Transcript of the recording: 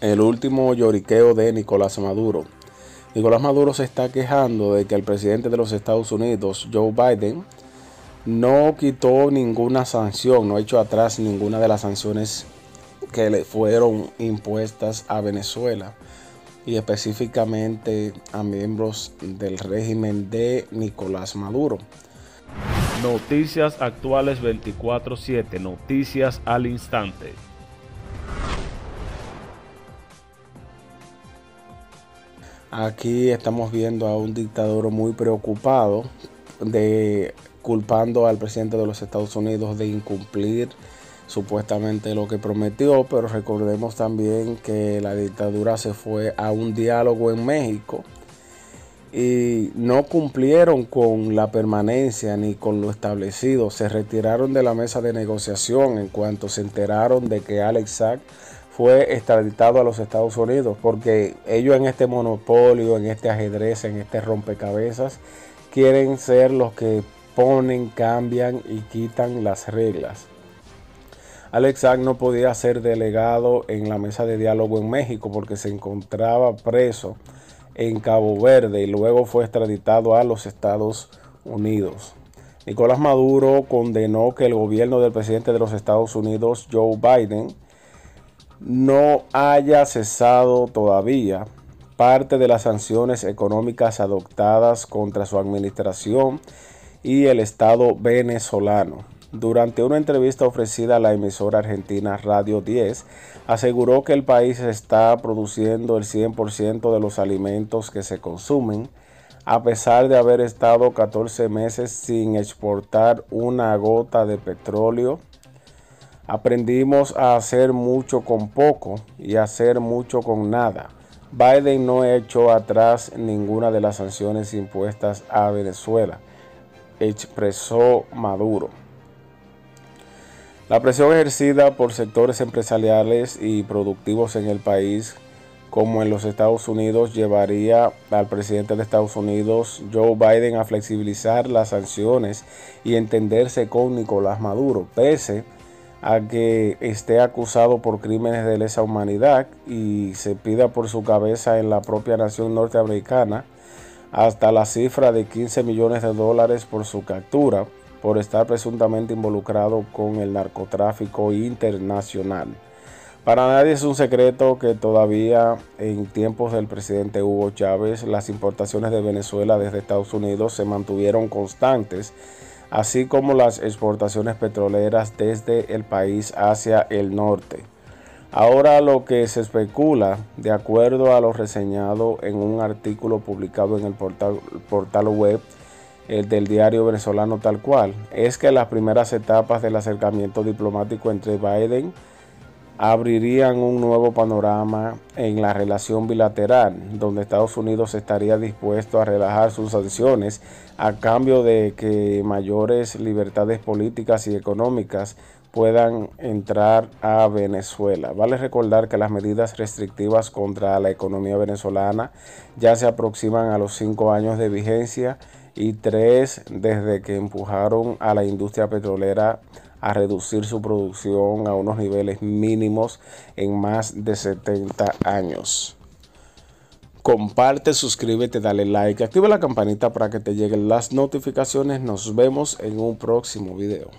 el último lloriqueo de Nicolás Maduro. Nicolás Maduro se está quejando de que el presidente de los Estados Unidos, Joe Biden, no quitó ninguna sanción, no ha hecho atrás ninguna de las sanciones que le fueron impuestas a Venezuela y específicamente a miembros del régimen de Nicolás Maduro. Noticias actuales 24/7, noticias al instante. Aquí estamos viendo a un dictador muy preocupado de culpando al presidente de los Estados Unidos de incumplir supuestamente lo que prometió, pero recordemos también que la dictadura se fue a un diálogo en México y no cumplieron con la permanencia ni con lo establecido. Se retiraron de la mesa de negociación en cuanto se enteraron de que Alex Sack fue extraditado a los Estados Unidos, porque ellos en este monopolio, en este ajedrez, en este rompecabezas, quieren ser los que ponen, cambian y quitan las reglas. Alex Sack no podía ser delegado en la mesa de diálogo en México porque se encontraba preso en Cabo Verde y luego fue extraditado a los Estados Unidos. Nicolás Maduro condenó que el gobierno del presidente de los Estados Unidos, Joe Biden, no haya cesado todavía parte de las sanciones económicas adoptadas contra su administración y el Estado venezolano. Durante una entrevista ofrecida a la emisora argentina Radio 10, aseguró que el país está produciendo el 100% de los alimentos que se consumen, a pesar de haber estado 14 meses sin exportar una gota de petróleo Aprendimos a hacer mucho con poco y a hacer mucho con nada. Biden no echó atrás ninguna de las sanciones impuestas a Venezuela, expresó Maduro. La presión ejercida por sectores empresariales y productivos en el país, como en los Estados Unidos, llevaría al presidente de Estados Unidos, Joe Biden, a flexibilizar las sanciones y entenderse con Nicolás Maduro, pese a que esté acusado por crímenes de lesa humanidad y se pida por su cabeza en la propia nación norteamericana hasta la cifra de 15 millones de dólares por su captura por estar presuntamente involucrado con el narcotráfico internacional. Para nadie es un secreto que todavía en tiempos del presidente Hugo Chávez las importaciones de Venezuela desde Estados Unidos se mantuvieron constantes así como las exportaciones petroleras desde el país hacia el norte. Ahora lo que se especula, de acuerdo a lo reseñado en un artículo publicado en el portal, web el del diario venezolano tal cual, es que las primeras etapas del acercamiento diplomático entre Biden abrirían un nuevo panorama en la relación bilateral, donde Estados Unidos estaría dispuesto a relajar sus sanciones a cambio de que mayores libertades políticas y económicas puedan entrar a Venezuela. Vale recordar que las medidas restrictivas contra la economía venezolana ya se aproximan a los cinco años de vigencia y tres desde que empujaron a la industria petrolera a reducir su producción a unos niveles mínimos en más de 70 años. Comparte, suscríbete, dale like, activa la campanita para que te lleguen las notificaciones. Nos vemos en un próximo video.